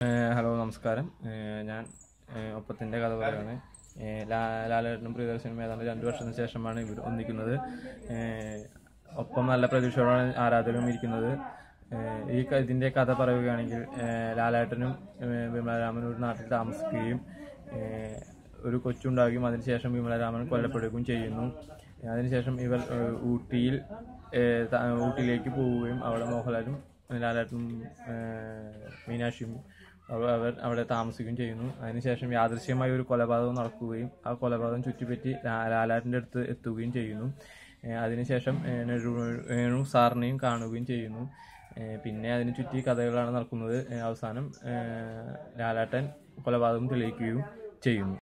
Hello നമസ്കാരം. ഞാൻ ഒപ്പത്തിന്റെ കഥ പറയുകയാണ് ലാലേട്ടനും പ്രിയദർശനും ഏതാണ്ട് രണ്ട് വർഷത്തിന് ശേഷമാണ് ഇവർ ഒന്നിക്കുന്നത്. ഒപ്പം നല്ല പ്രതീക്ഷയോടാണ് ആരാധകരും ഇരിക്കുന്നത്. ഈ ഇതിന്റെ കഥ പറയുകയാണെങ്കിൽ ലാലേട്ടനും വിമലരാമൻ ഒരു നാട്ടിൽ താമസിക്കുകയും ഒരു കൊച്ചുണ്ടാകുകയും അതിനുശേഷം വിമലരാമൻ കൊല്ലപ്പെടുകയും ചെയ്യുന്നു. അതിനുശേഷം ഇവർ ഊട്ടിയിൽ ഊട്ടിയിലേക്ക് പോവുകയും അവിടെ മോഹൻലാലും ലാലേട്ടനും മീനാക്ഷിയും അവർ അവിടെ താമസിക്കുകയും ചെയ്യുന്നു. അതിനുശേഷം യാദൃശ്യമായി ഒരു കൊലപാതകം നടക്കുകയും ആ കൊലപാതകം ചുറ്റിപ്പറ്റി ലാലാറ്റിന്റെ അടുത്ത് എത്തുകയും ചെയ്യുന്നു. അതിനുശേഷം വേണു സാറിനെയും കാണുകയും ചെയ്യുന്നു. പിന്നെ അതിന് ചുറ്റി കഥകളാണ് നടക്കുന്നത്. അവസാനം ലാലേട്ടൻ കൊലപാതകം തെളിയിക്കുകയും ചെയ്യുന്നു.